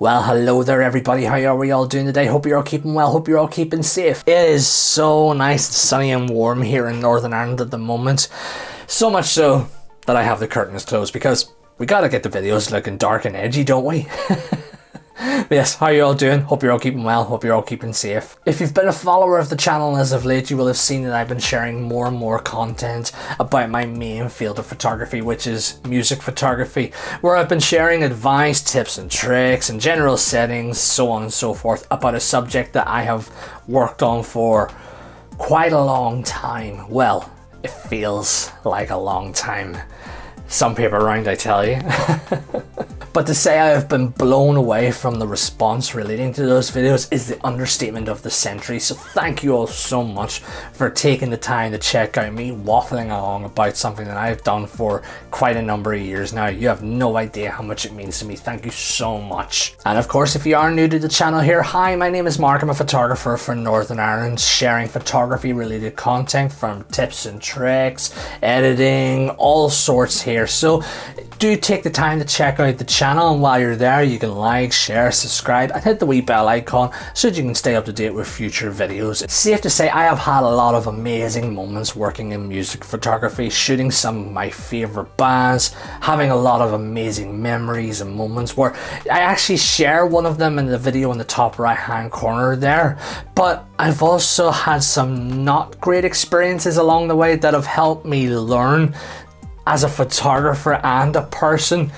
Well, hello there, everybody. How are we all doing today? Hope you're all keeping well. Hope you're all keeping safe. It is so nice, sunny, and warm here in Northern Ireland at the moment. So much so that I have the curtains closed because we gotta get the videos looking dark and edgy, don't we? But yes, how you all doing? Hope you're all keeping well, hope you're all keeping safe. If you've been a follower of the channel as of late, you will have seen that I've been sharing more and more content about my main field of photography, which is music photography, where I've been sharing advice, tips and tricks, and general settings, so on and so forth, about a subject that I have worked on for quite a long time. Well, it feels like a long time. Some paper round, I tell you. But to say I have been blown away from the response relating to those videos is the understatement of the century. So thank you all so much for taking the time to check out me waffling along about something that I've done for quite a number of years now. You have no idea how much it means to me. Thank you so much. And of course, if you are new to the channel here, hi, my name is Marc. I'm a photographer from Northern Ireland, sharing photography related content from tips and tricks, editing, all sorts here. So do take the time to check out the channel and while you're there you can like, share, subscribe and hit the wee bell icon so that you can stay up to date with future videos. It's safe to say I have had a lot of amazing moments working in music photography, shooting some of my favourite bands, having a lot of amazing memories and moments where I actually share one of them in the video in the top right hand corner there but I've also had some not great experiences along the way that have helped me learn as a photographer and a person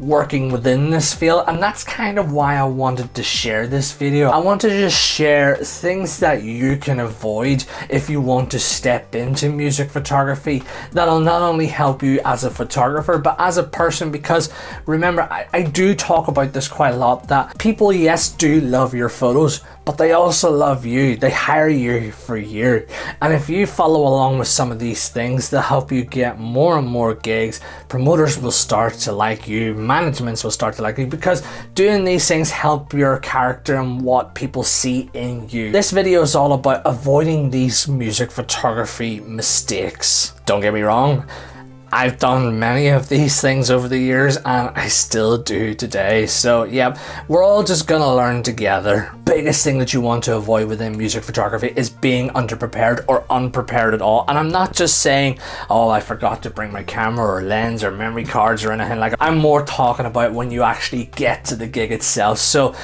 working within this field and that's kind of why I wanted to share this video. I want to just share things that you can avoid if you want to step into music photography that'll not only help you as a photographer but as a person because remember I, I do talk about this quite a lot that people yes do love your photos but they also love you. They hire you for you. And if you follow along with some of these things, they'll help you get more and more gigs. Promoters will start to like you, managements will start to like you because doing these things help your character and what people see in you. This video is all about avoiding these music photography mistakes. Don't get me wrong, I've done many of these things over the years and I still do today. So yeah, we're all just gonna learn together. Biggest thing that you want to avoid within music photography is being underprepared or unprepared at all. And I'm not just saying, oh, I forgot to bring my camera or lens or memory cards or anything like I'm more talking about when you actually get to the gig itself. So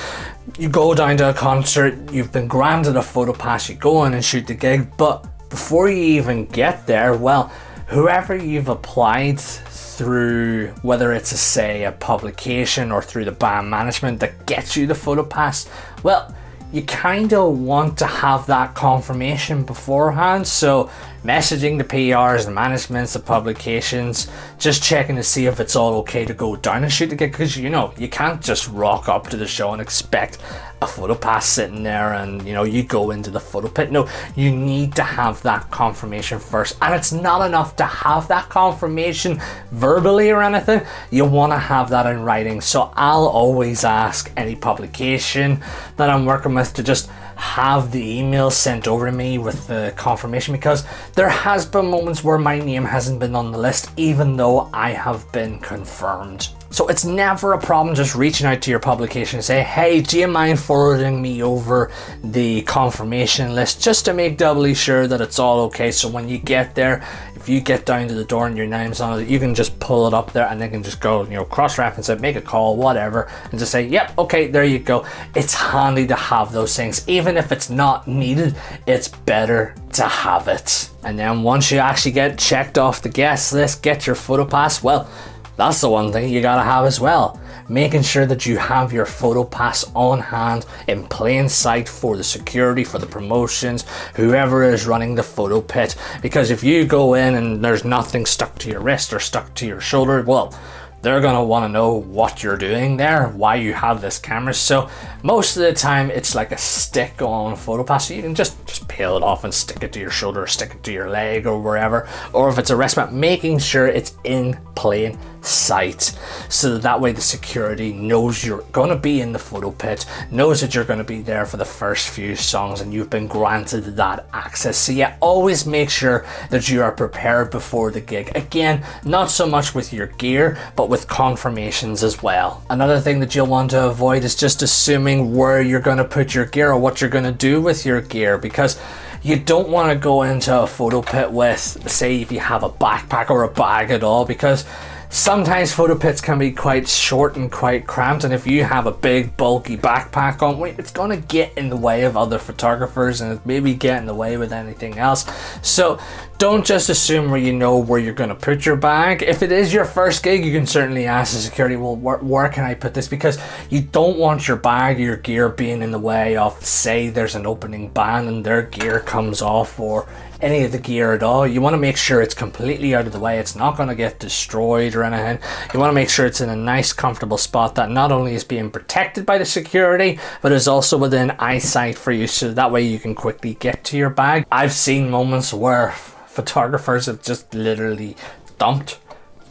you go down to a concert, you've been granted a photo pass, you go in and shoot the gig, but before you even get there, well, whoever you've applied through whether it's a say a publication or through the band management that gets you the photo pass well you kind of want to have that confirmation beforehand. So messaging the PRs, the managements, the publications, just checking to see if it's all okay to go down and shoot gig because you know you can't just rock up to the show and expect a photo pass sitting there and you know you go into the photo pit. No, you need to have that confirmation first, and it's not enough to have that confirmation verbally or anything. You want to have that in writing. So I'll always ask any publication that I'm working with to just have the email sent over to me with the confirmation because there has been moments where my name hasn't been on the list even though I have been confirmed. So it's never a problem just reaching out to your publication and say, hey, do you mind forwarding me over the confirmation list just to make doubly sure that it's all okay. So when you get there, if you get down to the door and your name's on it, you can just pull it up there and they can just go, you know, cross-reference it, make a call, whatever, and just say, yep, okay, there you go. It's handy to have those things. Even if it's not needed, it's better to have it. And then once you actually get checked off the guest list, get your photo pass, well, that's the one thing you gotta have as well. Making sure that you have your photo pass on hand in plain sight for the security, for the promotions, whoever is running the photo pit. Because if you go in and there's nothing stuck to your wrist or stuck to your shoulder, well, they're gonna wanna know what you're doing there, why you have this camera. So most of the time it's like a stick on a photo pass. So you can just, just peel it off and stick it to your shoulder, stick it to your leg or wherever. Or if it's a mat, making sure it's in plain sight so that, that way the security knows you're going to be in the photo pit knows that you're going to be there for the first few songs and you've been granted that access so yeah always make sure that you are prepared before the gig again not so much with your gear but with confirmations as well another thing that you'll want to avoid is just assuming where you're going to put your gear or what you're going to do with your gear because you don't want to go into a photo pit with say if you have a backpack or a bag at all because sometimes photo pits can be quite short and quite cramped and if you have a big bulky backpack on it's going to get in the way of other photographers and maybe get in the way with anything else. So don't just assume where you know where you're going to put your bag. If it is your first gig you can certainly ask the security well where, where can i put this? Because you don't want your bag your gear being in the way of say there's an opening band and their gear comes off or any of the gear at all. You want to make sure it's completely out of the way. It's not going to get destroyed or anything. You want to make sure it's in a nice comfortable spot that not only is being protected by the security, but is also within eyesight for you so that way you can quickly get to your bag. I've seen moments where photographers have just literally dumped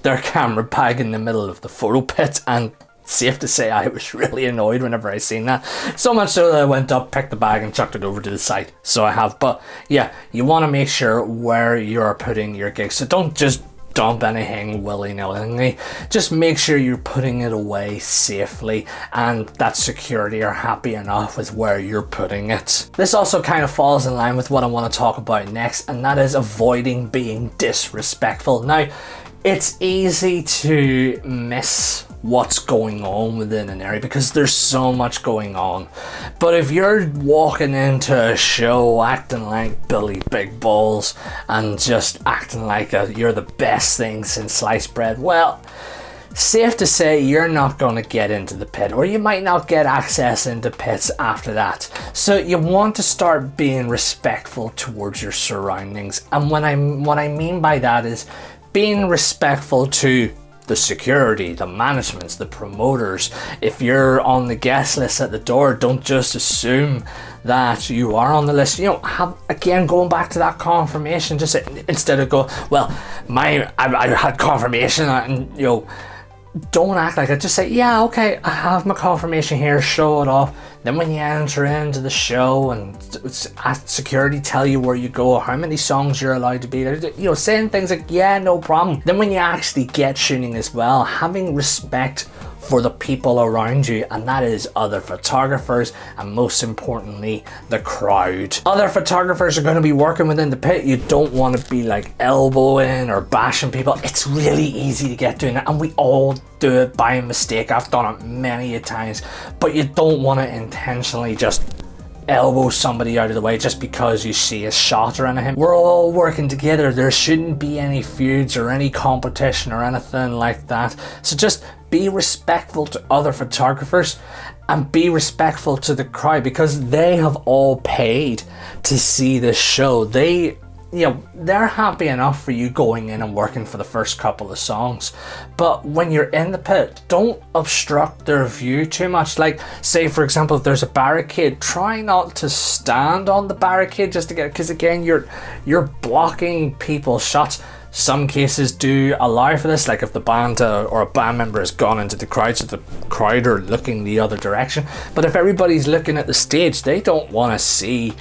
their camera bag in the middle of the photo pit and safe to say I was really annoyed whenever I seen that. So much so that I went up, picked the bag and chucked it over to the side. So I have. But yeah, you want to make sure where you're putting your gigs. So don't just dump anything willy-nilly. Just make sure you're putting it away safely and that security are happy enough with where you're putting it. This also kind of falls in line with what I want to talk about next and that is avoiding being disrespectful. Now, it's easy to miss what's going on within an area because there's so much going on. But if you're walking into a show acting like Billy Big Balls and just acting like a, you're the best thing since sliced bread, well, safe to say you're not going to get into the pit or you might not get access into pits after that so you want to start being respectful towards your surroundings and when i what i mean by that is being respectful to the security, the management, the promoters. If you're on the guest list at the door, don't just assume that you are on the list. You know, have again going back to that confirmation. Just instead of go, well, my I, I had confirmation, and you know don't act like it. Just say, yeah, okay, I have my confirmation here, show it off. Then when you enter into the show and at security tell you where you go, how many songs you're allowed to be there, you know, saying things like, yeah, no problem. Then when you actually get shooting as well, having respect for the people around you, and that is other photographers and most importantly, the crowd. Other photographers are going to be working within the pit. You don't want to be like elbowing or bashing people. It's really easy to get doing that, and we all do it by mistake. I've done it many a times, but you don't want to intentionally just elbow somebody out of the way just because you see a shot or anything. We're all working together. There shouldn't be any feuds or any competition or anything like that. So just be respectful to other photographers and be respectful to the crowd because they have all paid to see this show. They you know, they're happy enough for you going in and working for the first couple of songs. But when you're in the pit, don't obstruct their view too much. Like, say, for example, if there's a barricade, try not to stand on the barricade just to get, because again, you're, you're blocking people's shots. Some cases do allow for this, like if the band uh, or a band member has gone into the crowd, so the crowd are looking the other direction. But if everybody's looking at the stage, they don't want to see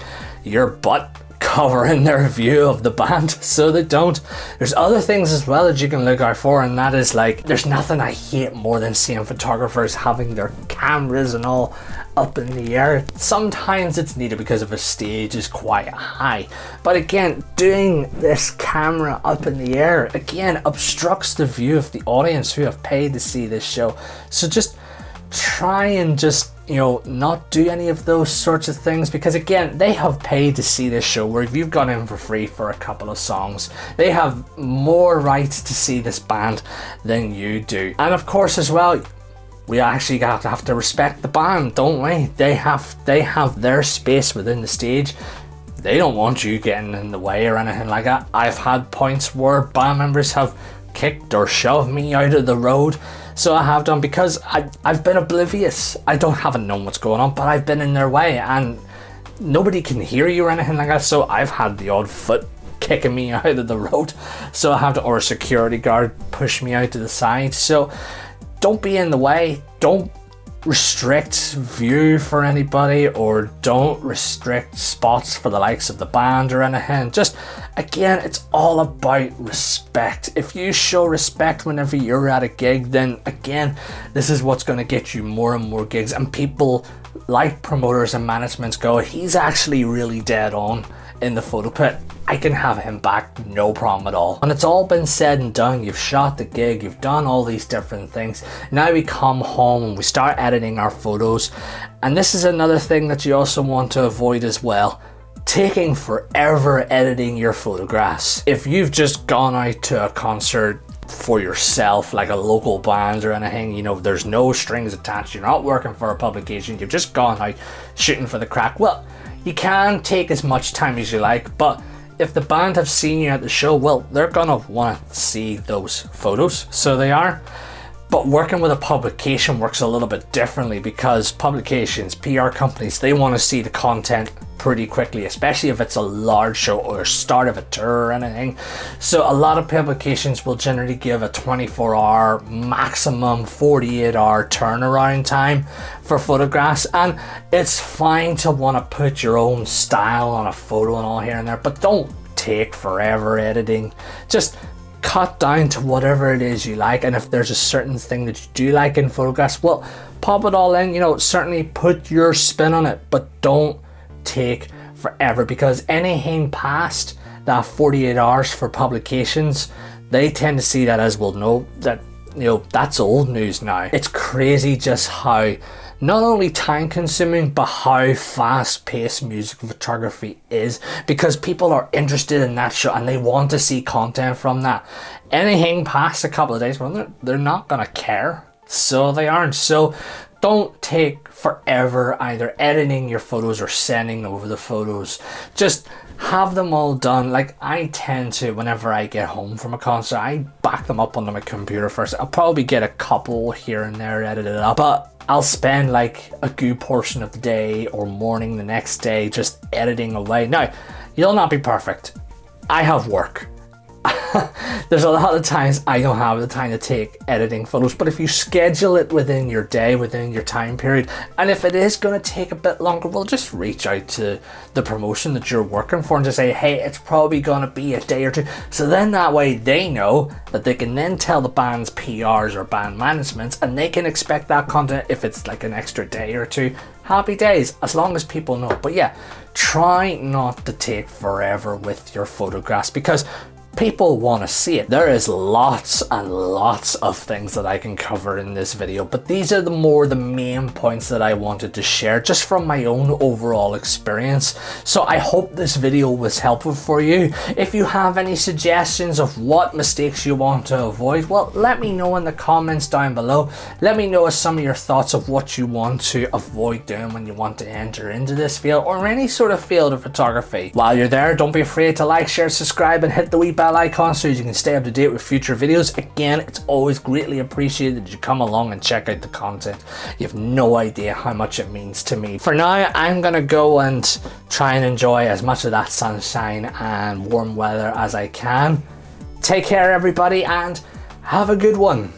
your butt covering their view of the band so they don't. There's other things as well that you can look out for and that is like there's nothing I hate more than seeing photographers having their cameras and all up in the air. Sometimes it's needed because of a stage is quite high. But again, doing this camera up in the air again obstructs the view of the audience who have paid to see this show. So just try and just you know not do any of those sorts of things because again they have paid to see this show where if you've gone in for free for a couple of songs they have more rights to see this band than you do. And of course as well we actually have to have to respect the band don't we? They have they have their space within the stage. They don't want you getting in the way or anything like that. I've had points where band members have kicked or shoved me out of the road so I have done because I, I've been oblivious. I don't haven't known what's going on, but I've been in their way and nobody can hear you or anything like that. So I've had the odd foot kicking me out of the road. So I have to, or a security guard push me out to the side. So don't be in the way. Don't restrict view for anybody or don't restrict spots for the likes of the band or anything. Just again, it's all about respect. If you show respect whenever you're at a gig, then again, this is what's going to get you more and more gigs. And people like promoters and managements go, he's actually really dead on in the photo pit. I can have him back, no problem at all. And it's all been said and done. You've shot the gig, you've done all these different things. Now we come home and we start editing our photos. And this is another thing that you also want to avoid as well taking forever editing your photographs. If you've just gone out to a concert for yourself, like a local band or anything, you know, there's no strings attached, you're not working for a publication, you've just gone out shooting for the crack, well, you can take as much time as you like, but if the band have seen you at the show, well, they're gonna want to see those photos. So they are. But working with a publication works a little bit differently because publications, PR companies, they want to see the content pretty quickly, especially if it's a large show or start of a tour or anything. So a lot of publications will generally give a 24 hour, maximum 48 hour turnaround time for photographs. And it's fine to want to put your own style on a photo and all here and there, but don't take forever editing. Just cut down to whatever it is you like and if there's a certain thing that you do like in photographs well pop it all in you know certainly put your spin on it but don't take forever because anything past that 48 hours for publications they tend to see that as well no that you know that's old news now it's crazy just how not only time consuming but how fast paced music photography is because people are interested in that show and they want to see content from that. Anything past a couple of days, well, they're, they're not gonna care. So they aren't. So don't take forever either editing your photos or sending over the photos. Just have them all done. Like I tend to, whenever I get home from a concert, I back them up onto my computer first. I'll probably get a couple here and there edited up, but I'll spend like a good portion of the day or morning the next day just editing away. Now, you'll not be perfect. I have work. there's a lot of times I don't have the time to take editing photos, but if you schedule it within your day, within your time period, and if it is going to take a bit longer, well, just reach out to the promotion that you're working for and just say, hey, it's probably going to be a day or two. So then that way they know that they can then tell the band's PRs or band managements and they can expect that content if it's like an extra day or two. Happy days, as long as people know. But yeah, try not to take forever with your photographs because people want to see it. There is lots and lots of things that I can cover in this video, but these are the more the main points that I wanted to share just from my own overall experience. So I hope this video was helpful for you. If you have any suggestions of what mistakes you want to avoid, well, let me know in the comments down below. Let me know some of your thoughts of what you want to avoid doing when you want to enter into this field or any sort of field of photography. While you're there, don't be afraid to like, share, subscribe, and hit the wee bell bell icon so you can stay up to date with future videos. Again, it's always greatly appreciated that you come along and check out the content. You have no idea how much it means to me. For now, I'm gonna go and try and enjoy as much of that sunshine and warm weather as I can. Take care everybody and have a good one.